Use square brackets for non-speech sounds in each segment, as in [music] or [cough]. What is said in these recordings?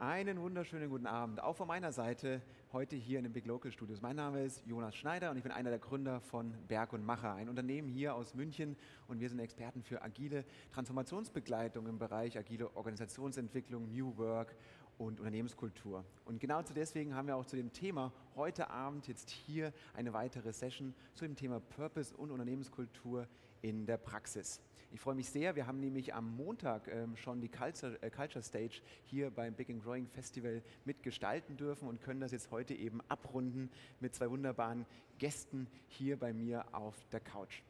Einen wunderschönen guten Abend. Auch von meiner Seite heute hier in den Big Local Studios. Mein Name ist Jonas Schneider und ich bin einer der Gründer von Berg und Macher, ein Unternehmen hier aus München und wir sind Experten für agile Transformationsbegleitung im Bereich agile Organisationsentwicklung, New Work und Unternehmenskultur. Und genau zu deswegen haben wir auch zu dem Thema heute Abend jetzt hier eine weitere Session zu dem Thema Purpose und Unternehmenskultur in der Praxis. Ich freue mich sehr. Wir haben nämlich am Montag ähm, schon die Culture, äh, Culture Stage hier beim Big and Growing Festival mitgestalten dürfen und können das jetzt heute eben abrunden mit zwei wunderbaren Gästen hier bei mir auf der Couch.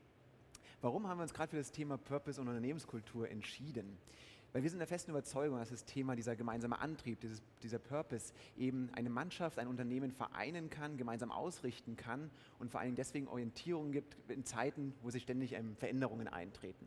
Warum haben wir uns gerade für das Thema Purpose und Unternehmenskultur entschieden? Weil wir sind der festen Überzeugung, dass das Thema dieser gemeinsame Antrieb, dieses, dieser Purpose eben eine Mannschaft, ein Unternehmen vereinen kann, gemeinsam ausrichten kann und vor allem deswegen Orientierung gibt in Zeiten, wo sich ständig ähm, Veränderungen eintreten.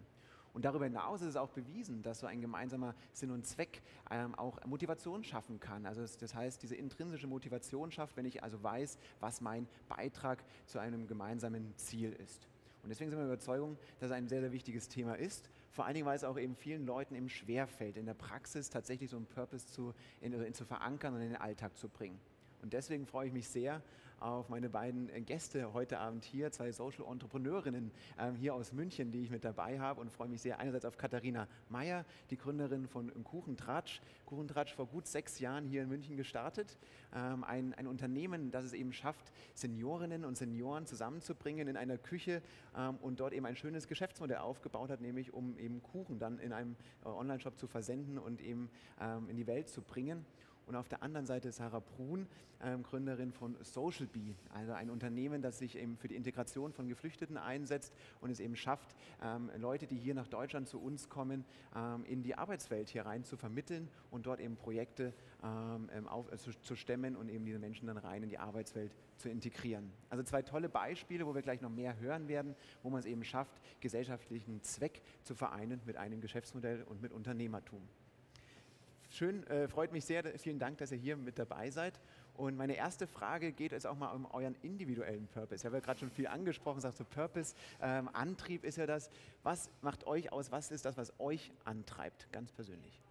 Und darüber hinaus ist es auch bewiesen, dass so ein gemeinsamer Sinn und Zweck ähm, auch Motivation schaffen kann. Also das, das, heißt, diese intrinsische Motivation schafft, wenn ich also weiß, was mein Beitrag zu einem gemeinsamen Ziel ist. Und deswegen sind wir der Überzeugung, dass es ein sehr, sehr wichtiges Thema ist vor allen Dingen, weil es auch eben vielen Leuten eben schwerfällt, in der Praxis tatsächlich so einen Purpose zu, in, in, zu verankern und in den Alltag zu bringen. Und deswegen freue ich mich sehr auf meine beiden äh, Gäste heute Abend hier, zwei Social Entrepreneurinnen ähm, hier aus München, die ich mit dabei habe und freue mich sehr einerseits auf Katharina Meyer, die Gründerin von Kuchentratsch. Kuchentratsch vor gut sechs Jahren hier in München gestartet. Ähm, ein, ein Unternehmen, das es eben schafft, Seniorinnen und Senioren zusammenzubringen in einer Küche ähm, und dort eben ein schönes Geschäftsmodell aufgebaut hat, nämlich um eben Kuchen dann in einem äh, Online-Shop zu versenden und eben ähm, in die Welt zu bringen. Und auf der anderen Seite Sarah Brun, ähm, Gründerin von Social Bee, also ein Unternehmen, das sich eben für die Integration von Geflüchteten einsetzt und es eben schafft, ähm, Leute, die hier nach Deutschland zu uns kommen, ähm, in die Arbeitswelt hier rein zu vermitteln und dort eben Projekte äh, zu stemmen und eben diese Menschen dann rein in die Arbeitswelt zu integrieren. Also zwei tolle Beispiele, wo wir gleich noch mehr hören werden, wo man es eben schafft, gesellschaftlichen Zweck zu vereinen mit einem Geschäftsmodell und mit Unternehmertum. Schön, äh, freut mich sehr. Vielen Dank, dass ihr hier mit dabei seid. Und meine erste Frage geht jetzt auch mal um euren individuellen Purpose. Ich habe ja gerade schon viel angesprochen, sagst du Purpose, ähm, Antrieb ist ja das. Was macht euch aus? Was ist das, was euch antreibt, ganz persönlich?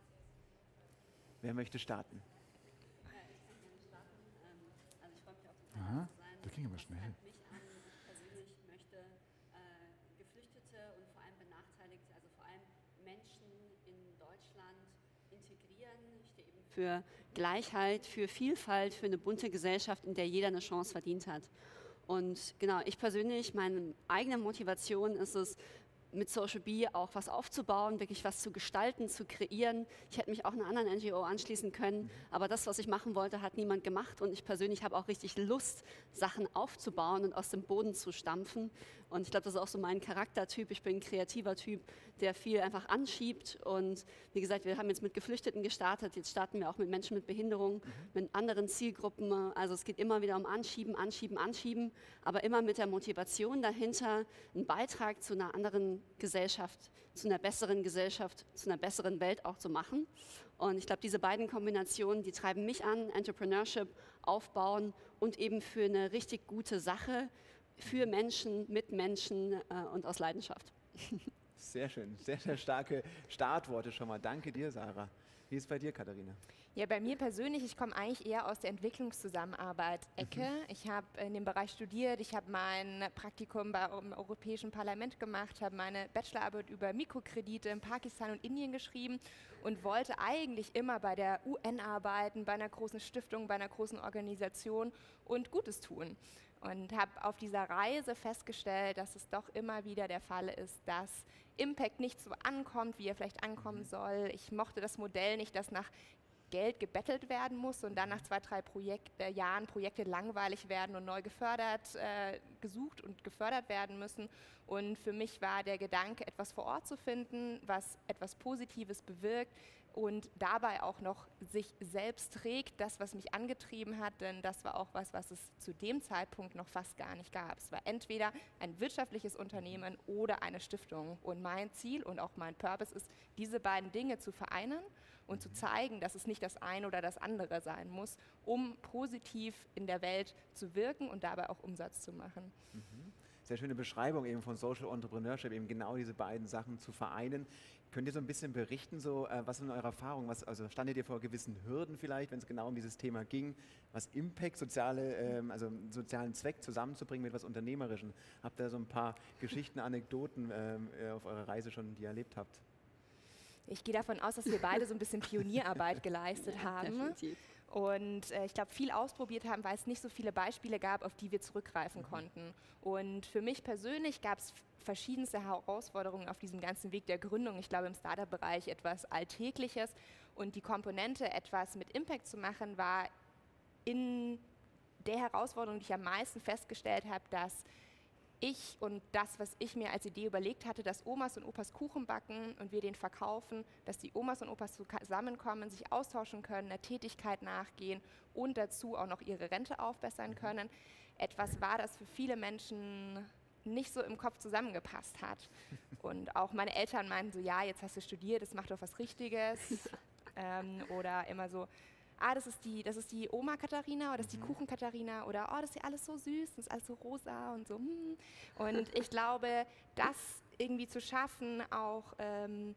Wer möchte starten? Ja, ich kann gerne starten. Ähm, also ich freue mich auch total Aha. Das ging aber schnell. Mich an, persönlich möchte äh, Geflüchtete und vor allem Benachteiligte, also vor allem Menschen in Deutschland für Gleichheit, für Vielfalt, für eine bunte Gesellschaft, in der jeder eine Chance verdient hat. Und genau, ich persönlich, meine eigene Motivation ist es, mit Social Bee auch was aufzubauen, wirklich was zu gestalten, zu kreieren. Ich hätte mich auch einer anderen NGO anschließen können, aber das, was ich machen wollte, hat niemand gemacht und ich persönlich habe auch richtig Lust, Sachen aufzubauen und aus dem Boden zu stampfen. Und ich glaube, das ist auch so mein Charaktertyp. Ich bin ein kreativer Typ, der viel einfach anschiebt. Und wie gesagt, wir haben jetzt mit Geflüchteten gestartet, jetzt starten wir auch mit Menschen mit Behinderung, mhm. mit anderen Zielgruppen. Also es geht immer wieder um Anschieben, Anschieben, Anschieben, aber immer mit der Motivation dahinter, einen Beitrag zu einer anderen Gesellschaft, zu einer besseren Gesellschaft, zu einer besseren Welt auch zu machen. Und ich glaube, diese beiden Kombinationen, die treiben mich an, Entrepreneurship aufbauen und eben für eine richtig gute Sache, für Menschen, mit Menschen äh, und aus Leidenschaft. [laughs] Sehr schön, sehr, sehr starke Startworte schon mal. Danke dir, Sarah. Wie ist es bei dir, Katharina? Ja, bei mir persönlich, ich komme eigentlich eher aus der Entwicklungszusammenarbeit-Ecke. Mhm. Ich habe in dem Bereich studiert, ich habe mein Praktikum beim Europäischen Parlament gemacht, habe meine Bachelorarbeit über Mikrokredite in Pakistan und Indien geschrieben und wollte eigentlich immer bei der UN arbeiten, bei einer großen Stiftung, bei einer großen Organisation und Gutes tun und habe auf dieser Reise festgestellt, dass es doch immer wieder der Fall ist, dass Impact nicht so ankommt, wie er vielleicht ankommen mhm. soll. Ich mochte das Modell nicht, dass nach Geld gebettelt werden muss und dann nach zwei, drei Projekt, äh, Jahren Projekte langweilig werden und neu gefördert, äh, gesucht und gefördert werden müssen. Und für mich war der Gedanke, etwas vor Ort zu finden, was etwas Positives bewirkt, und dabei auch noch sich selbst trägt, das, was mich angetrieben hat, denn das war auch was, was es zu dem Zeitpunkt noch fast gar nicht gab. Es war entweder ein wirtschaftliches Unternehmen oder eine Stiftung. Und mein Ziel und auch mein Purpose ist, diese beiden Dinge zu vereinen und zu zeigen, dass es nicht das eine oder das andere sein muss, um positiv in der Welt zu wirken und dabei auch Umsatz zu machen. Mhm sehr schöne Beschreibung eben von Social Entrepreneurship, eben genau diese beiden Sachen zu vereinen. Könnt ihr so ein bisschen berichten, so, äh, was sind eure Erfahrungen? Was, also standet ihr vor gewissen Hürden vielleicht, wenn es genau um dieses Thema ging? Was Impact, soziale, ähm, also sozialen Zweck zusammenzubringen mit was Unternehmerischen? Habt ihr so ein paar Geschichten, Anekdoten ähm, äh, auf eurer Reise schon, die ihr erlebt habt? Ich gehe davon aus, dass wir beide so ein bisschen [laughs] Pionierarbeit geleistet haben. definitiv. Und äh, ich glaube, viel ausprobiert haben, weil es nicht so viele Beispiele gab, auf die wir zurückgreifen konnten. Und für mich persönlich gab es verschiedenste Herausforderungen auf diesem ganzen Weg der Gründung. Ich glaube, im Startup-Bereich etwas Alltägliches. Und die Komponente, etwas mit Impact zu machen, war in der Herausforderung, die ich am meisten festgestellt habe, dass ich und das, was ich mir als Idee überlegt hatte, dass Omas und Opas Kuchen backen und wir den verkaufen, dass die Omas und Opas zusammenkommen, sich austauschen können, einer Tätigkeit nachgehen und dazu auch noch ihre Rente aufbessern können, etwas war, das für viele Menschen nicht so im Kopf zusammengepasst hat. [laughs] Und auch meine Eltern meinten so, ja, jetzt hast du studiert, das macht doch was Richtiges. [laughs] ähm, oder immer so, ah, das ist die, das ist die Oma Katharina oder das ist die Kuchen Katharina oder oh, das ist ja alles so süß, das ist alles so rosa und so. hm. Und ich glaube, das irgendwie zu schaffen, auch ähm,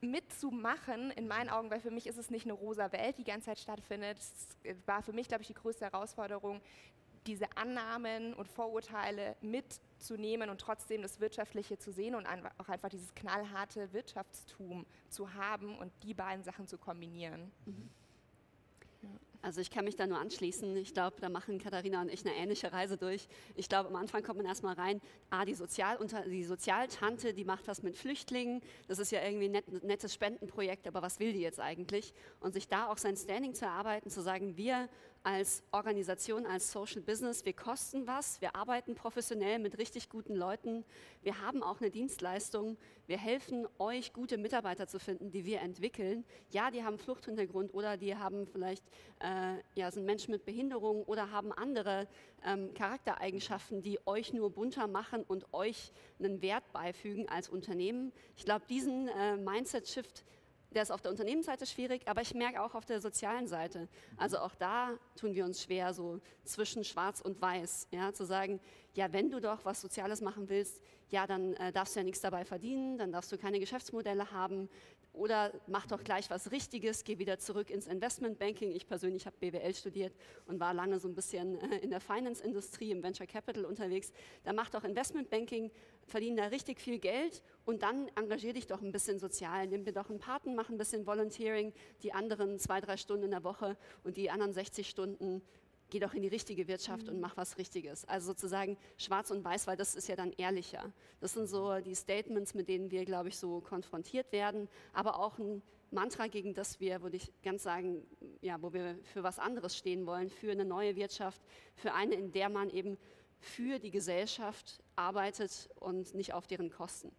mitzumachen, in meinen Augen, weil für mich ist es nicht eine rosa Welt, die die ganze Zeit stattfindet. Es war für mich, glaube ich, die größte Herausforderung, diese Annahmen und Vorurteile mitzunehmen und trotzdem das Wirtschaftliche zu sehen und auch einfach dieses knallharte Wirtschaftstum zu haben und die beiden Sachen zu kombinieren. Also ich kann mich da nur anschließen. Ich glaube, da machen Katharina und ich eine ähnliche Reise durch. Ich glaube, am Anfang kommt man erstmal rein, ah, die, Sozial die Sozialtante, die macht was mit Flüchtlingen. Das ist ja irgendwie ein net, nettes Spendenprojekt, aber was will die jetzt eigentlich? Und sich da auch sein Standing zu erarbeiten, zu sagen, wir als Organisation, als Social Business, wir kosten was, wir arbeiten professionell mit richtig guten Leuten, wir haben auch eine Dienstleistung, wir helfen euch, gute Mitarbeiter zu finden, die wir entwickeln. Ja, die haben Fluchthintergrund oder die haben vielleicht, äh, ja, sind Menschen mit Behinderung oder haben andere ähm, Charaktereigenschaften, die euch nur bunter machen und euch einen Wert beifügen als Unternehmen. Ich glaube, diesen äh, Mindset-Shift, der ist auf der Unternehmensseite schwierig, aber ich merke auch auf der sozialen Seite. Also auch da tun wir uns schwer, so zwischen Schwarz und Weiß, ja, zu sagen, ja, wenn du doch was Soziales machen willst, ja, dann äh, darfst du ja nichts dabei verdienen, dann darfst du keine Geschäftsmodelle haben oder mach doch gleich was Richtiges, geh wieder zurück ins Investmentbanking. Ich persönlich habe BWL studiert und war lange so ein bisschen äh, in der Finance-Industrie, im Venture Capital unterwegs. Da mach doch Investmentbanking, verdien da richtig viel Geld und dann engagier dich doch ein bisschen sozial. Nimm dir doch einen Paten, mach ein bisschen Volunteering, die anderen zwei, drei Stunden in der Woche und die anderen 60 Stunden geh doch in die richtige Wirtschaft und mach was Richtiges. Also sozusagen schwarz und weiß, weil das ist ja dann ehrlicher. Das sind so die Statements, mit denen wir, glaube ich, so konfrontiert werden, aber auch ein Mantra, gegen das wir, würde ich ganz sagen, ja, wo wir für was anderes stehen wollen, für eine neue Wirtschaft, für eine, in der man eben für die Gesellschaft arbeitet und nicht auf deren Kosten.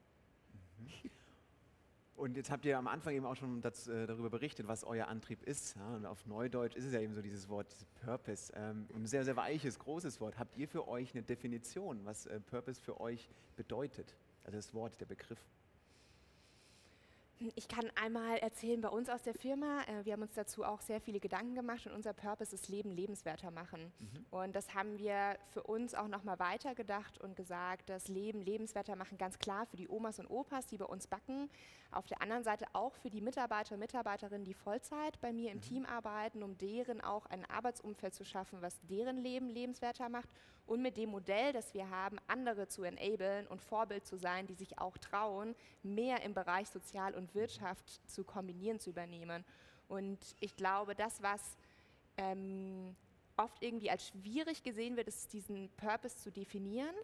Und jetzt habt ihr am Anfang eben auch schon das, äh, darüber berichtet, was euer Antrieb ist. Ja? Und auf Neudeutsch ist es ja eben so dieses Wort, dieses Purpose. Ähm, ein sehr, sehr weiches, großes Wort. Habt ihr für euch eine Definition, was äh, Purpose für euch bedeutet? Also das Wort, der Begriff. Ich kann einmal erzählen, bei uns aus der Firma, äh, wir haben uns dazu auch sehr viele Gedanken gemacht und unser Purpose ist Leben lebenswerter machen. Und das haben wir für uns auch nochmal weitergedacht und gesagt, das Leben lebenswerter machen ganz klar für die Omas und Opas, die bei uns backen. Auf der anderen Seite auch für die Mitarbeiter und Mitarbeiterinnen, die Vollzeit bei mir im Team arbeiten, um deren auch ein Arbeitsumfeld zu schaffen, was deren Leben lebenswerter macht und mit dem Modell, das wir haben, andere zu enablen und Vorbild zu sein, die sich auch trauen, mehr im Bereich Sozial- und Wirtschaft zu kombinieren, zu übernehmen. Und ich glaube, das, was ähm, oft irgendwie als schwierig gesehen wird, ist diesen Purpose zu definieren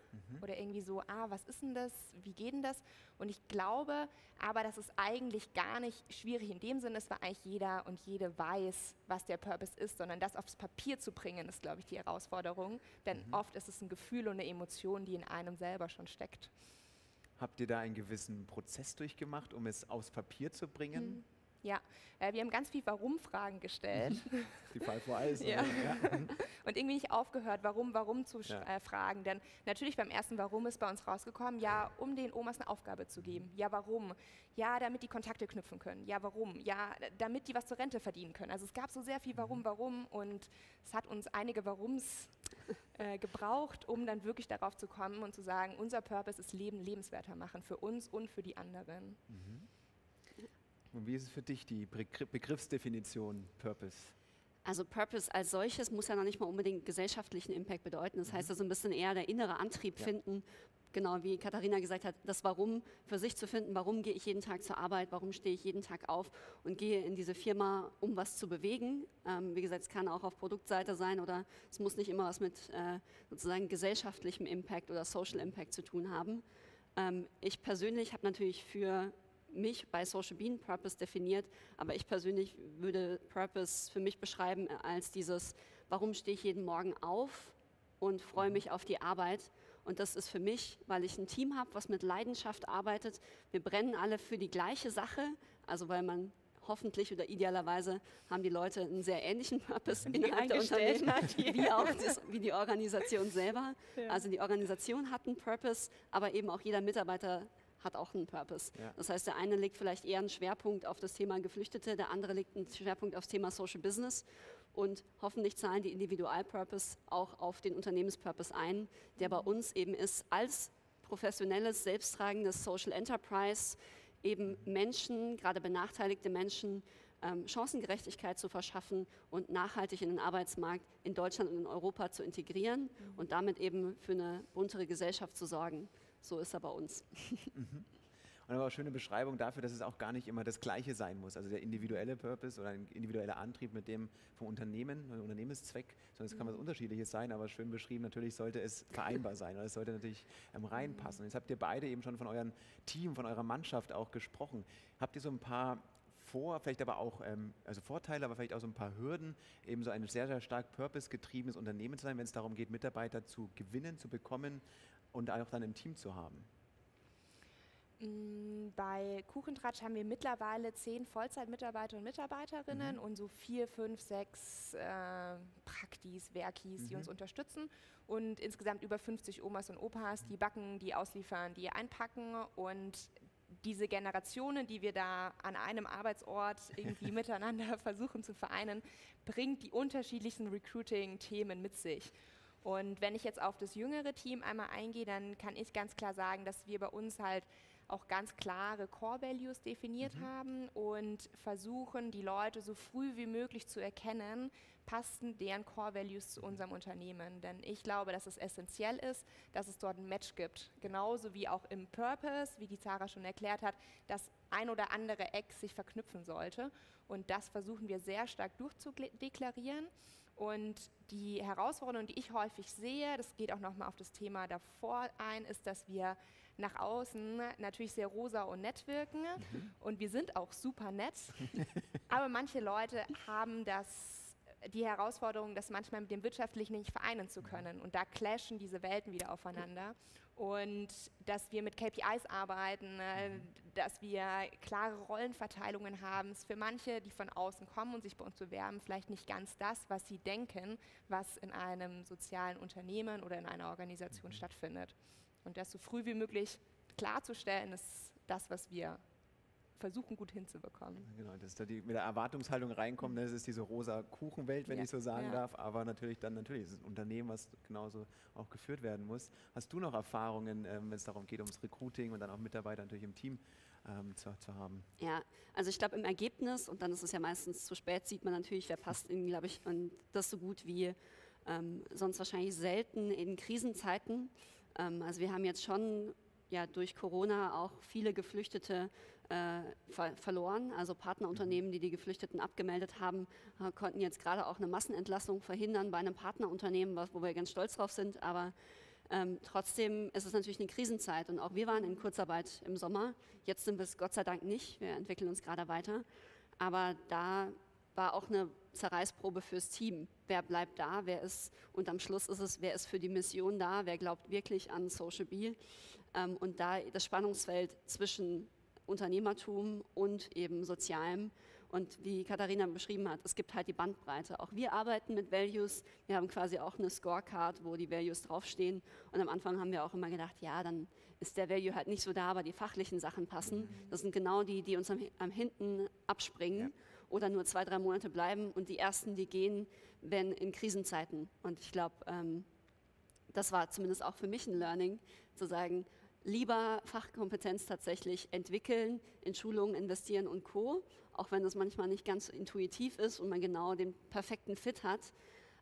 oder irgendwie so, ah, was ist denn das, wie geht denn das? Und ich glaube aber, das ist eigentlich gar nicht schwierig in dem Sinne, dass war eigentlich jeder und jede weiß, was der Purpose ist, sondern das aufs Papier zu bringen, ist, glaube ich, die Herausforderung. Denn oft ist es ein Gefühl und eine Emotion, die in einem selber schon steckt. Habt ihr da einen gewissen Prozess durchgemacht, um es aufs Papier zu bringen? Ja, äh, wir haben ganz viel Warum-Fragen gestellt. [laughs] Die Fall vor Eis. ja. ja. [laughs] Und irgendwie nicht aufgehört, warum, warum zu ja. äh, fragen. Denn natürlich beim ersten Warum ist bei uns rausgekommen, ja, um den Omas eine Aufgabe zu geben. Ja, warum? Ja, damit die Kontakte knüpfen können. Ja, warum? Ja, damit die was zur Rente verdienen können. Also es gab so sehr viel Warum, mhm. warum und es hat uns einige Warums äh, gebraucht, um dann wirklich darauf zu kommen und zu sagen, unser Purpose ist Leben lebenswerter machen für uns und für die anderen. Mhm. Und wie ist es für dich die Begriffsdefinition Purpose? Also Purpose als solches muss ja noch nicht mal unbedingt gesellschaftlichen Impact bedeuten. Das mhm. heißt also ein bisschen eher der innere Antrieb ja. finden, genau wie Katharina gesagt hat, das Warum für sich zu finden, warum gehe ich jeden Tag zur Arbeit, warum stehe ich jeden Tag auf und gehe in diese Firma, um was zu bewegen. Ähm, wie gesagt, es kann auch auf Produktseite sein oder es muss nicht immer was mit äh, sozusagen gesellschaftlichem Impact oder Social Impact zu tun haben. Ähm, ich persönlich habe natürlich für mich bei Social Bean Purpose definiert, aber ich persönlich würde Purpose für mich beschreiben als dieses, warum stehe ich jeden Morgen auf und freue mich auf die Arbeit. Und das ist für mich, weil ich ein Team habe, was mit Leidenschaft arbeitet. Wir brennen alle für die gleiche Sache, also weil man hoffentlich oder idealerweise haben die Leute einen sehr ähnlichen Purpose innerhalb der Unternehmen, hat, [laughs] wie auch das, wie die Organisation selber. Ja. Also die Organisation hat einen Purpose, aber eben auch jeder Mitarbeiter hat auch einen Purpose. Ja. Das heißt, der eine legt vielleicht eher einen Schwerpunkt auf das Thema Geflüchtete, der andere legt einen Schwerpunkt aufs Thema Social Business und hoffentlich zahlen die Individual-Purpose auch auf den Unternehmenspurpose ein, der bei uns eben ist, als professionelles, selbsttragendes Social Enterprise eben Menschen, gerade benachteiligte Menschen, ähm, Chancengerechtigkeit zu verschaffen und nachhaltig in den Arbeitsmarkt in Deutschland und in Europa zu integrieren mhm. und damit eben für eine buntere Gesellschaft zu sorgen. So ist er bei uns. Mhm. [laughs] Und aber auch schöne Beschreibung dafür, dass es auch gar nicht immer das Gleiche sein muss. Also der individuelle Purpose oder ein individueller Antrieb mit dem vom Unternehmen, dem Unternehmenszweck, sondern es kann was mhm. Unterschiedliches sein, aber schön beschrieben, natürlich sollte es vereinbar sein oder es sollte natürlich ähm, reinpassen. Und jetzt habt ihr beide eben schon von eurem Team, von eurer Mannschaft auch gesprochen. Habt ihr so ein paar vor, vielleicht aber auch, ähm, also Vorteile, aber vielleicht auch so ein paar Hürden, eben so ein sehr, sehr stark purpose-getriebenes Unternehmen zu sein, wenn es darum geht, Mitarbeiter zu gewinnen, zu bekommen und auch dann im Team zu haben? Mm, bei Kuchentratsch haben wir mittlerweile zehn Vollzeitmitarbeiter und Mitarbeiterinnen mhm. und so vier, fünf, sechs äh, Praktis, Werkis, mhm. die uns unterstützen und insgesamt über 50 Omas und Opas, die backen, die ausliefern, die einpacken und diese Generationen, die wir da an einem Arbeitsort irgendwie [laughs] miteinander versuchen zu vereinen, bringt die unterschiedlichsten Recruiting-Themen mit sich. Und wenn ich jetzt auf das jüngere Team einmal eingehe, dann kann ich ganz klar sagen, dass wir bei uns halt auch ganz klare Core Values definiert mhm. haben und versuchen, die Leute so früh wie möglich zu erkennen, passen deren Core Values zu unserem Unternehmen. Denn ich glaube, dass es essentiell ist, dass es dort ein Match gibt. Genauso wie auch im Purpose, wie die Zara schon erklärt hat, dass ein oder andere Eck sich verknüpfen sollte. Und das versuchen wir sehr stark durchzudeklarieren. Und die Herausforderung, die ich häufig sehe, das geht auch nochmal auf das Thema davor ein, ist, dass wir nach außen natürlich sehr rosa und nett wirken. Mhm. Und wir sind auch super nett. [laughs] aber manche Leute haben das die Herausforderung, das manchmal mit dem Wirtschaftlichen nicht vereinen zu können. Und da clashen diese Welten wieder aufeinander. Und dass wir mit KPIs arbeiten, äh, mhm. dass wir klare Rollenverteilungen haben, ist für manche, die von außen kommen und sich bei uns bewerben, vielleicht nicht ganz das, was sie denken, was in einem sozialen Unternehmen oder in einer Organisation mhm. stattfindet. Und das so früh wie möglich klarzustellen, ist das, was wir versuchen gut hinzubekommen. Genau, dass da die mit der Erwartungshaltung reinkommen, das ist diese rosa Kuchenwelt, wenn ja. ich so sagen ja. darf, aber natürlich dann natürlich ist es ein Unternehmen, was genauso auch geführt werden muss. Hast du noch Erfahrungen, ähm, wenn es darum geht, ums Recruiting und dann auch Mitarbeiter natürlich im Team ähm, zu, zu, haben? Ja, also ich glaube im Ergebnis, und dann ist es ja meistens zu spät, sieht man natürlich, wer passt in, glaube ich, und das so gut wie ähm, sonst wahrscheinlich selten in Krisenzeiten. Ähm, also wir haben jetzt schon ja, durch Corona auch viele Geflüchtete ver verloren. Also Partnerunternehmen, die die Geflüchteten abgemeldet haben, äh, konnten jetzt gerade auch eine Massenentlassung verhindern bei einem Partnerunternehmen, wo wir ganz stolz drauf sind. Aber ähm, trotzdem ist es natürlich eine Krisenzeit und auch wir waren in Kurzarbeit im Sommer. Jetzt sind wir es Gott sei Dank nicht. Wir entwickeln uns gerade weiter. Aber da war auch eine Zerreißprobe fürs Team. Wer bleibt da? Wer ist, und am Schluss ist es, wer ist für die Mission da? Wer glaubt wirklich an Social Bee? Ähm, und da das Spannungsfeld zwischen Unternehmertum und eben Sozialem. Und wie Katharina beschrieben hat, es gibt halt die Bandbreite. Auch wir arbeiten mit Values. Wir haben quasi auch eine Scorecard, wo die Values draufstehen. Und am Anfang haben wir auch immer gedacht, ja, dann ist der Value halt nicht so da, aber die fachlichen Sachen passen. Das sind genau die, die uns am, am hinten abspringen ja. oder nur zwei, drei Monate bleiben und die ersten, die gehen, wenn in Krisenzeiten. Und ich glaube, ähm, das war zumindest auch für mich ein Learning, zu sagen, lieber Fachkompetenz tatsächlich entwickeln, in Schulungen investieren und Co auch wenn das manchmal nicht ganz intuitiv ist und man genau den perfekten Fit hat.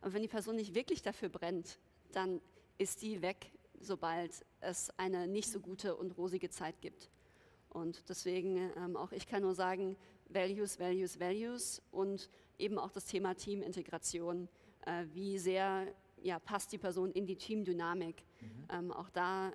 Aber wenn die Person nicht wirklich dafür brennt, dann ist die weg, sobald es eine nicht so gute und rosige Zeit gibt. Und deswegen ähm, auch ich kann nur sagen, Values, Values, Values und eben auch das Thema Teamintegration. Äh, wie sehr ja, passt die Person in die Teamdynamik? Mhm. Ähm, auch da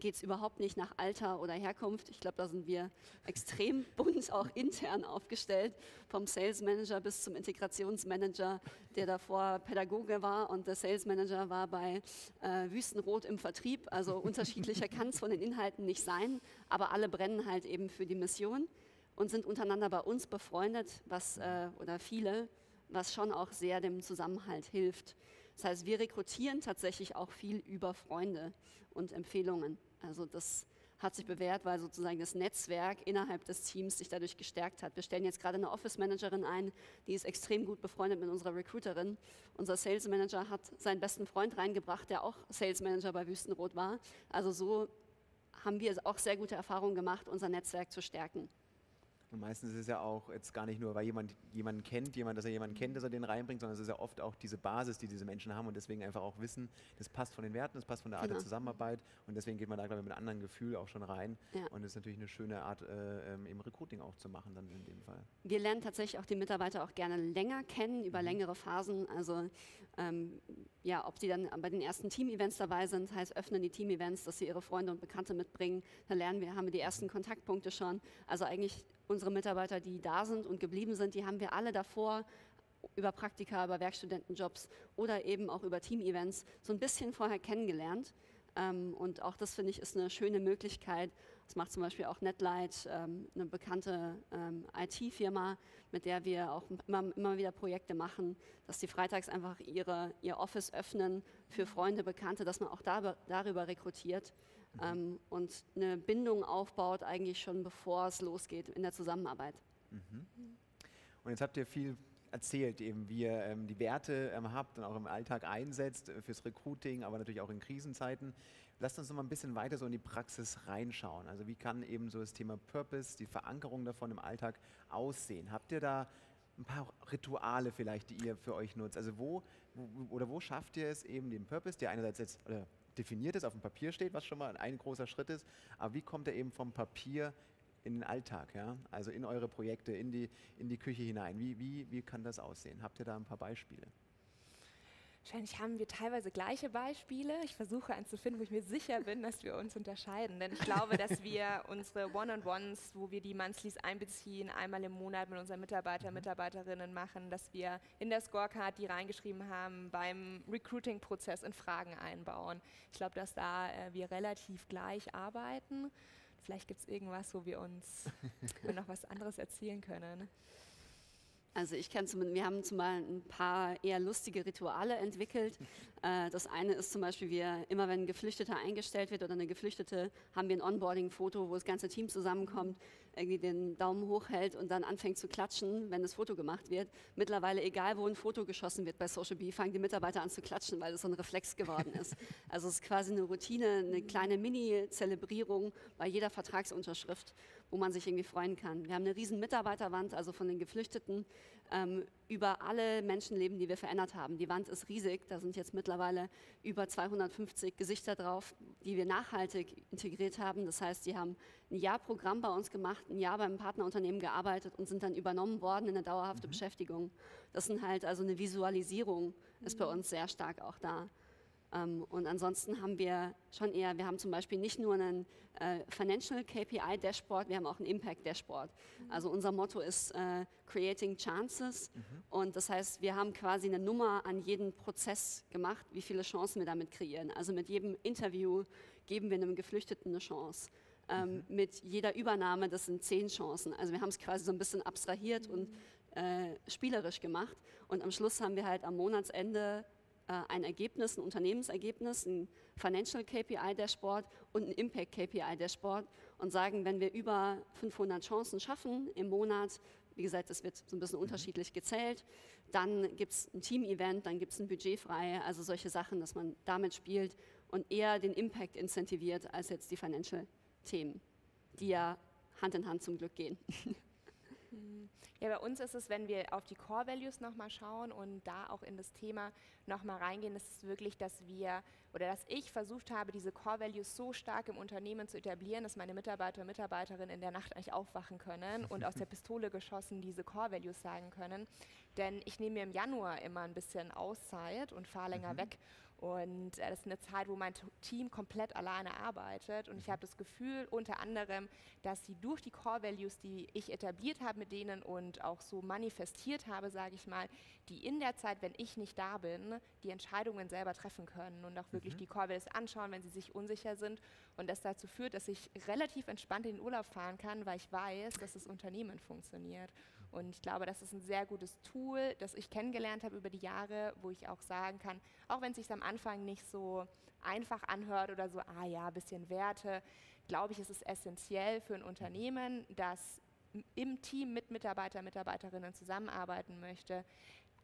geht es überhaupt nicht nach Alter oder Herkunft. Ich glaube, da sind wir extrem [laughs] bunt auch intern aufgestellt, vom Sales Manager bis zum Integrationsmanager, der davor Pädagoge war und der Sales Manager war bei äh, Wüstenrot im Vertrieb. Also unterschiedlicher [laughs] kann es von den Inhalten nicht sein, aber alle brennen halt eben für die Mission und sind untereinander bei uns befreundet, was äh, oder viele, was schon auch sehr dem Zusammenhalt hilft. Das heißt, wir rekrutieren tatsächlich auch viel über Freunde und Empfehlungen. Also das hat sich bewährt, weil sozusagen das Netzwerk innerhalb des Teams sich dadurch gestärkt hat. Wir stellen jetzt gerade eine Office Managerin ein, die ist extrem gut befreundet mit unserer Recruiterin. Unser Sales Manager hat seinen besten Freund reingebracht, der auch Sales Manager bei Wüstenrot war. Also so haben wir auch sehr gute Erfahrungen gemacht, unser Netzwerk zu stärken. Und meistens ist es ja auch jetzt gar nicht nur, weil jemand jemanden kennt, jemand, dass er jemanden kennt, dass er den reinbringt, sondern es ist ja oft auch diese Basis, die diese Menschen haben und deswegen einfach auch wissen, das passt von den Werten, das passt von der Art genau. der Zusammenarbeit und deswegen geht man da, glaube ich, mit einem anderen Gefühl auch schon rein. Ja. Und es ist natürlich eine schöne Art, äh, ähm, eben Recruiting auch zu machen dann in dem Fall. Wir lernen tatsächlich auch die Mitarbeiter auch gerne länger kennen, über mhm. längere Phasen. Also ähm, ja, ob die dann bei den ersten Team-Events dabei sind, heißt öffnen die Team-Events, dass sie ihre Freunde und Bekannte mitbringen. Da lernen wir, haben wir die ersten Kontaktpunkte schon. Also eigentlich unsere Mitarbeiter, die da sind und geblieben sind, die haben wir alle davor über Praktika, über Werkstudentenjobs oder eben auch über Team-Events so ein bisschen vorher kennengelernt. Ähm, und auch das finde ich ist eine schöne Möglichkeit. Das macht zum Beispiel auch Netlight, ähm, eine bekannte ähm, IT-Firma, mit der wir auch immer, immer wieder Projekte machen, dass die freitags einfach ihre, ihr Office öffnen für Freunde, Bekannte, dass man auch da, darüber rekrutiert ähm, und eine Bindung aufbaut, eigentlich schon bevor es losgeht in der Zusammenarbeit. Mhm. Und jetzt habt ihr viel erzählt, eben wie ihr ähm, die Werte ähm, habt und auch im Alltag einsetzt äh, fürs Recruiting, aber natürlich auch in Krisenzeiten. Lasst uns noch mal ein bisschen weiter so in die Praxis reinschauen. Also wie kann eben so das Thema Purpose, die Verankerung davon im Alltag aussehen? Habt ihr da ein paar Rituale vielleicht, die ihr für euch nutzt? Also wo, wo oder wo schafft ihr es eben den Purpose, der einerseits jetzt oder definiert ist, auf dem Papier steht, was schon mal ein großer Schritt ist, aber wie kommt er eben vom Papier in den Alltag, ja? also in eure Projekte, in die, in die Küche hinein? Wie, wie, wie kann das aussehen? Habt ihr da ein paar Beispiele? Wahrscheinlich haben wir teilweise gleiche Beispiele. Ich versuche eins zu finden, wo ich mir sicher bin, dass wir uns unterscheiden. Denn ich glaube, dass wir unsere One-on-Ones, wo wir die Monthlies einbeziehen, einmal im Monat mit unseren Mitarbeitern, mhm. Mitarbeiterinnen machen, dass wir in der Scorecard, die reingeschrieben haben, beim Recruiting-Prozess in Fragen einbauen. Ich glaube, dass da äh, wir relativ gleich arbeiten. Vielleicht gibt es irgendwas, wo wir uns [laughs] noch was anderes erzählen können. Also ich kenne zumindest, wir haben zum Beispiel ein paar eher lustige Rituale entwickelt. [laughs] Äh, das eine ist zum Beispiel, wir, immer wenn ein Geflüchteter eingestellt wird oder eine Geflüchtete, haben wir ein Onboarding-Foto, wo das ganze Team zusammenkommt, irgendwie den Daumen hoch hält und dann anfängt zu klatschen, wenn das Foto gemacht wird. Mittlerweile, egal wo ein Foto geschossen wird bei Social Bee, fangen die Mitarbeiter an zu klatschen, weil das so ein Reflex geworden ist. [laughs] Also es ist quasi eine Routine, eine kleine Mini-Zelebrierung bei jeder Vertragsunterschrift wo man sich irgendwie freuen kann. Wir haben eine riesen Mitarbeiterwand, also von den Geflüchteten ähm, über alle Menschenleben, die wir verändert haben. Die Wand ist riesig, da sind jetzt mittlerweile über 250 Gesichter drauf, die wir nachhaltig integriert haben. Das heißt, die haben ein Jahr Programm bei uns gemacht, ein Jahr beim Partnerunternehmen gearbeitet und sind dann übernommen worden in eine dauerhafte mhm. Beschäftigung. Das sind halt also eine Visualisierung ist bei mhm. uns sehr stark auch da. Ähm, und ansonsten haben wir schon eher, wir haben zum Beispiel nicht nur einen äh, Financial KPI Dashboard, wir haben auch ein Impact Dashboard. Mhm. Also unser Motto ist äh, Creating Chances mhm. und das heißt, wir haben quasi eine Nummer an jeden Prozess gemacht, wie viele Chancen wir damit kreieren. Also mit jedem Interview geben wir einem Geflüchteten eine Chance. ähm, mhm. mit jeder Übernahme, das sind zehn Chancen. Also wir haben es quasi so ein bisschen abstrahiert mhm. und äh, spielerisch gemacht. Und am Schluss haben wir halt am Monatsende ein Ergebnis, ein Unternehmensergebnis, ein Financial KPI der Sport und ein Impact KPI der Sport und sagen, wenn wir über 500 Chancen schaffen im Monat, wie gesagt, es wird so ein bisschen mhm. unterschiedlich gezählt, dann gibt es ein Team-Event, dann gibt es ein Budget frei, also solche Sachen, dass man damit spielt und eher den Impact incentiviert als jetzt die Financial-Themen, die ja Hand in Hand zum Glück gehen. [laughs] Ja, bei uns ist es, wenn wir auf die Core Values nochmal schauen und da auch in das Thema nochmal reingehen, ist es wirklich, dass wir oder dass ich versucht habe, diese Core Values so stark im Unternehmen zu etablieren, dass meine Mitarbeiter und Mitarbeiterinnen in der Nacht eigentlich aufwachen können und aus der [laughs] Pistole geschossen diese Core Values sagen können. Denn ich nehme mir im Januar immer ein bisschen Auszeit und fahre länger mhm. weg und äh, das ist eine Zeit, wo mein Team komplett alleine arbeitet. Und ich mhm. habe das Gefühl, unter anderem, dass sie durch die Core Values, die ich etabliert habe mit denen und auch so manifestiert habe, sage ich mal, die in der Zeit, wenn ich nicht da bin, die Entscheidungen selber treffen können und auch wirklich mhm. die Core Values anschauen, wenn sie sich unsicher sind. Und das dazu führt, dass ich relativ entspannt in den Urlaub fahren kann, weil ich weiß, dass das Unternehmen funktioniert. Und ich glaube, das ist ein sehr gutes Tool, das ich kennengelernt habe über die Jahre, wo ich auch sagen kann, auch wenn es sich am Anfang nicht so einfach anhört oder so, ah ja, bisschen Werte, glaube ich, ist es essentiell für ein Unternehmen, das im Team mit Mitarbeiter, Mitarbeiterinnen zusammenarbeiten möchte,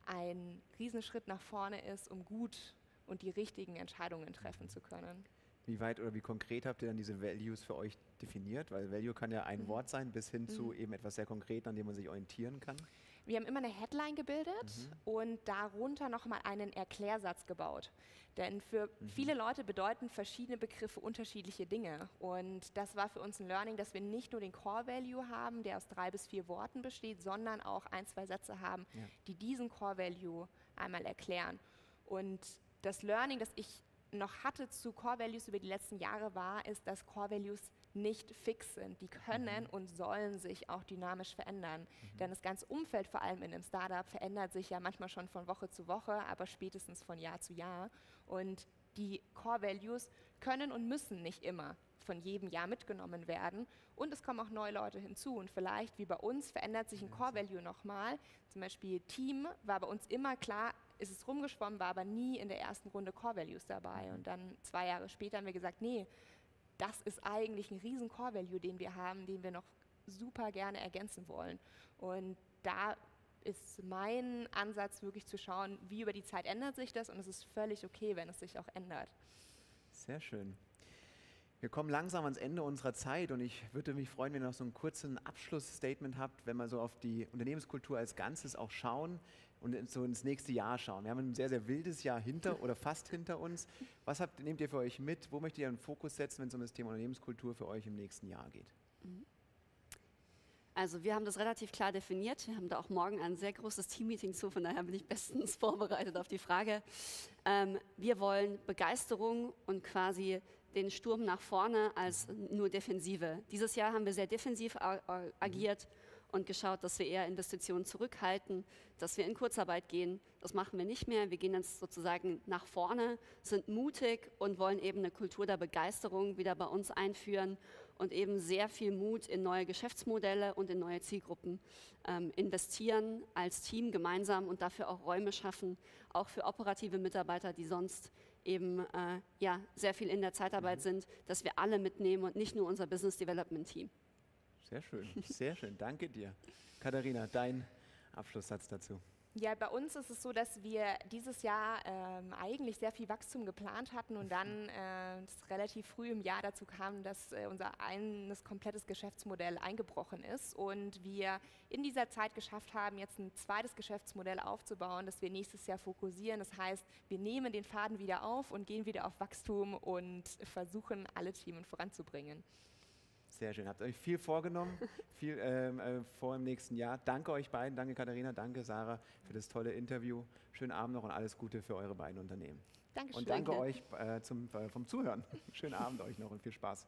ein Riesenschritt nach vorne ist, um gut und die richtigen Entscheidungen treffen zu können. Wie weit oder wie konkret habt ihr dann diese Values für euch definiert? Weil Value kann ja ein mhm. Wort sein, bis hin mhm. zu eben etwas sehr konkret, an dem man sich orientieren kann. Wir haben immer eine Headline gebildet mhm. und darunter nochmal einen Erklärsatz gebaut. Denn für mhm. viele Leute bedeuten verschiedene Begriffe unterschiedliche Dinge. Und das war für uns ein Learning, dass wir nicht nur den Core Value haben, der aus drei bis vier Worten besteht, sondern auch ein, zwei Sätze haben, ja. die diesen Core Value einmal erklären. Und das Learning, das ich noch hatte zu Core Values über die letzten Jahre war, ist, dass Core Values nicht fix sind. Die können mhm. und sollen sich auch dynamisch verändern. Mhm. Denn das ganze Umfeld, vor allem in einem Startup, verändert sich ja manchmal schon von Woche zu Woche, aber spätestens von Jahr zu Jahr. Und die Core Values können und müssen nicht immer von jedem Jahr mitgenommen werden. Und es kommen auch neue Leute hinzu. Und vielleicht, wie bei uns, verändert sich ein Core Value nochmal. Zum Beispiel Team war bei uns immer klar, ist es rumgeschwommen, war aber nie in der ersten Runde Core Values dabei. Mhm. Und dann zwei Jahre später haben wir gesagt, nee, das ist eigentlich ein riesen Core Value, den wir haben, den wir noch super gerne ergänzen wollen. Und da ist mein Ansatz wirklich zu schauen, wie über die Zeit ändert sich das und es ist völlig okay, wenn es sich auch ändert. Sehr schön. Wir kommen langsam ans Ende unserer Zeit und ich würde mich freuen, wenn ihr noch so einen kurzen Abschlussstatement habt, wenn wir so auf die Unternehmenskultur als Ganzes auch schauen und so ins nächste Jahr schauen. Wir haben ein sehr, sehr wildes Jahr hinter oder fast hinter uns. Was habt, nehmt ihr für euch mit? Wo möchtet ihr einen Fokus setzen, wenn es um das Thema Unternehmenskultur für euch im nächsten Jahr geht? Also wir haben das relativ klar definiert. Wir haben da auch morgen ein sehr großes Teammeeting zu, von daher bin ich bestens [laughs] vorbereitet auf die Frage. Ähm, wir wollen Begeisterung und quasi den Sturm nach vorne als nur Defensive. Dieses Jahr haben wir sehr defensiv agiert. Mhm und geschaut, dass wir eher Investitionen zurückhalten, dass wir in Kurzarbeit gehen. Das machen wir nicht mehr. Wir gehen jetzt sozusagen nach vorne, sind mutig und wollen eben eine Kultur der Begeisterung wieder bei uns einführen und eben sehr viel Mut in neue Geschäftsmodelle und in neue Zielgruppen ähm, investieren als Team gemeinsam und dafür auch Räume schaffen, auch für operative Mitarbeiter, die sonst eben äh, ja, sehr viel in der Zeitarbeit mhm. sind, dass wir alle mitnehmen und nicht nur unser Business Development Team. Sehr schön, sehr schön. Danke dir. Katharina, dein Abschlusssatz dazu. Ja, bei uns ist es so, dass wir dieses Jahr ähm, eigentlich sehr viel Wachstum geplant hatten und dann äh, relativ früh im Jahr dazu kam, dass äh, unser eines komplettes Geschäftsmodell eingebrochen ist und wir in dieser Zeit geschafft haben, jetzt ein zweites Geschäftsmodell aufzubauen, das wir nächstes Jahr fokussieren. Das heißt, wir nehmen den Faden wieder auf und gehen wieder auf Wachstum und versuchen, alle Themen voranzubringen. Sehr schön. Habt euch viel vorgenommen, [laughs] viel ähm, äh, vor im nächsten Jahr. Danke euch beiden, danke Katharina, danke Sarah für das tolle Interview. Schönen Abend noch und alles Gute für eure beiden Unternehmen. Dankeschön. Und danke, danke. euch äh, zum, äh, vom Zuhören. [laughs] Schönen Abend euch noch und viel Spaß.